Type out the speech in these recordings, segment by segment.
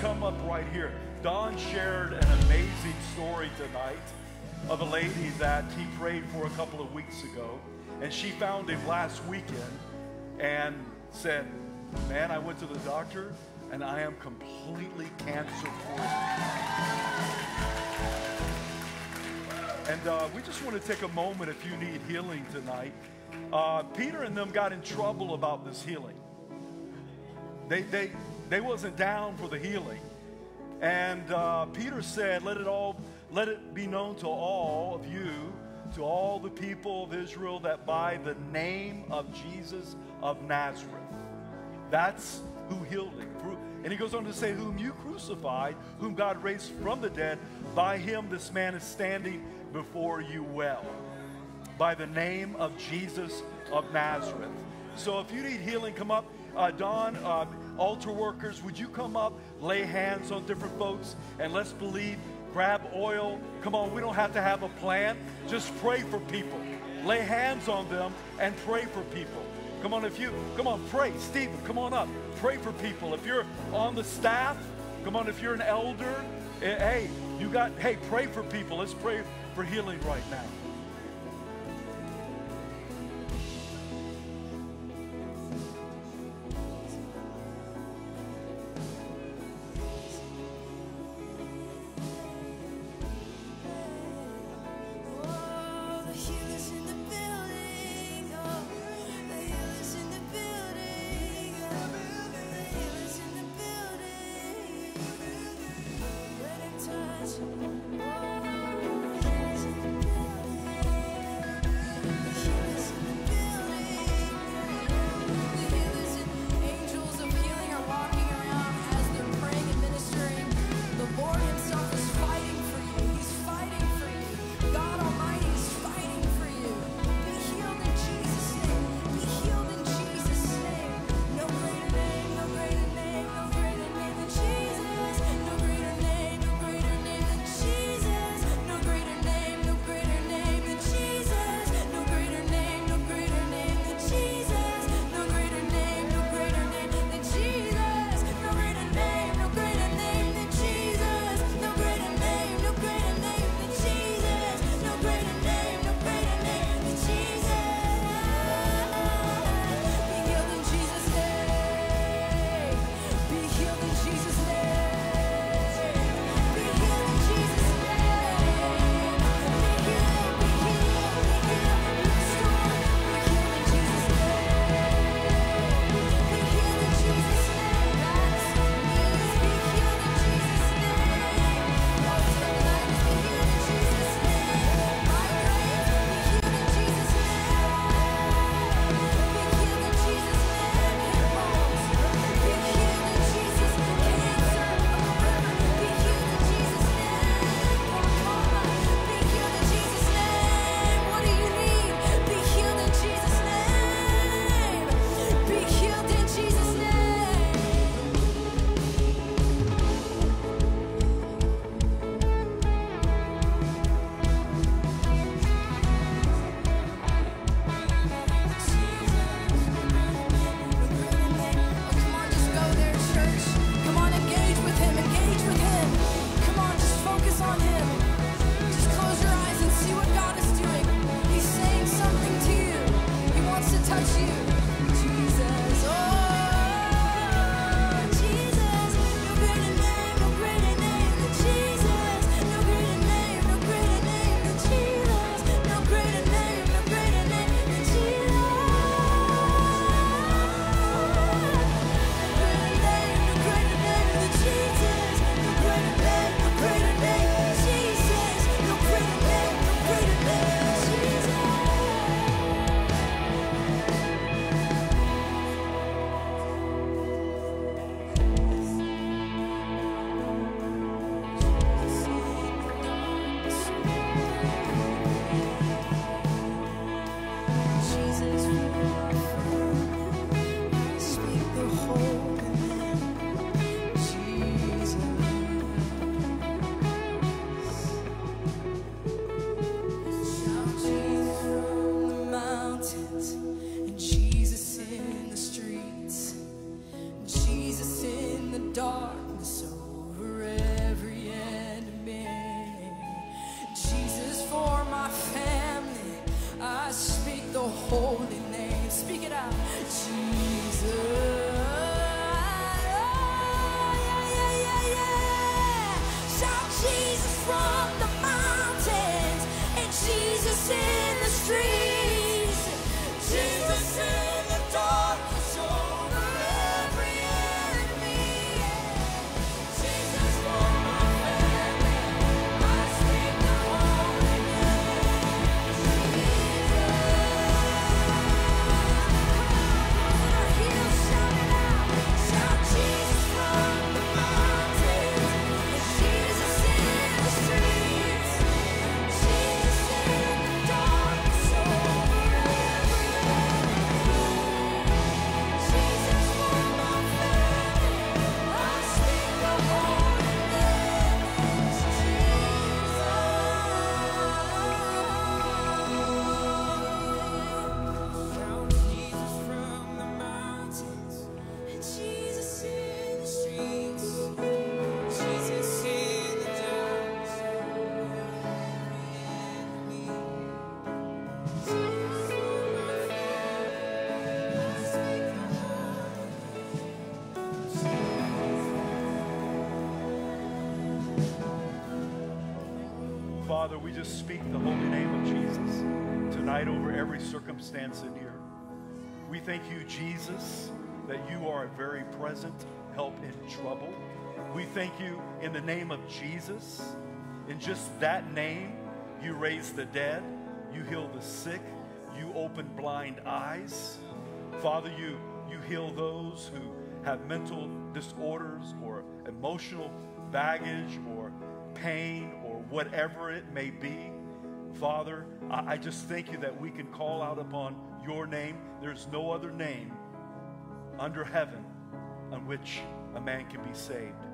come up right here. Don shared an amazing story tonight of a lady that he prayed for a couple of weeks ago. And she found him last weekend and said, Man, I went to the doctor and I am completely cancer free. And uh, we just want to take a moment if you need healing tonight. Uh, Peter and them got in trouble about this healing. They, they, they wasn't down for the healing. And uh, Peter said, let it all, let it be known to all of you, to all the people of Israel, that by the name of Jesus of Nazareth, that's who healed him. And he goes on to say, whom you crucified, whom God raised from the dead, by him this man is standing before you well. By the name of Jesus of Nazareth. So if you need healing, come up. Uh, Don, uh, altar workers, would you come up, lay hands on different folks, and let's believe, grab oil. Come on, we don't have to have a plan. Just pray for people. Lay hands on them and pray for people. Come on, if you, come on, pray. Stephen, come on up. Pray for people. If you're on the staff, come on, if you're an elder, eh, hey, you got, hey, pray for people. Let's pray for healing right now. holy name. Speak it out, Jesus. Shout Jesus from the mountains and Jesus is Father, we just speak the holy name of Jesus tonight over every circumstance in here. We thank you, Jesus, that you are a very present help in trouble. We thank you in the name of Jesus. In just that name, you raise the dead, you heal the sick, you open blind eyes. Father, you, you heal those who have mental disorders or emotional baggage or pain whatever it may be. Father, I, just thank you that we can call out upon your name. There's no other name under heaven on which a man can be saved.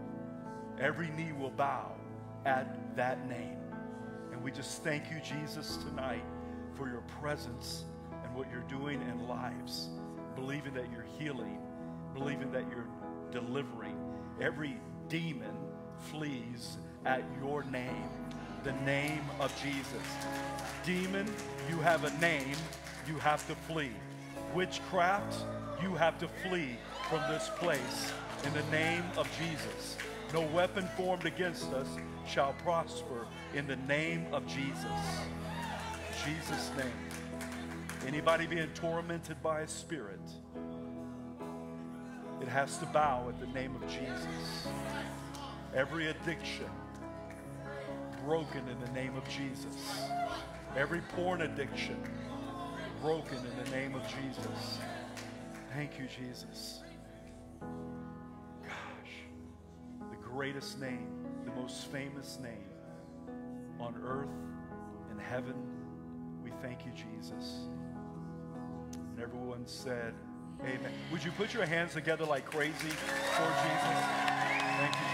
Every knee will bow at that name. And we just thank you, Jesus, tonight for your presence and what you're doing in lives, believing that you're healing, believing that you're delivering. Every demon flees at your name, the name of Jesus. Demon, you have a name, you have to flee. Witchcraft, you have to flee from this place in the name of Jesus. No weapon formed against us shall prosper in the name of Jesus. Jesus' name. Anybody being tormented by a spirit, it has to bow at the name of Jesus. Every addiction broken in the name of Jesus. Every porn addiction broken in the name of Jesus. Thank you, Jesus. Gosh, the greatest name, the most famous name on earth and heaven. We thank you, Jesus. And everyone said, Amen. Would you put your hands together like crazy for Jesus? Thank you.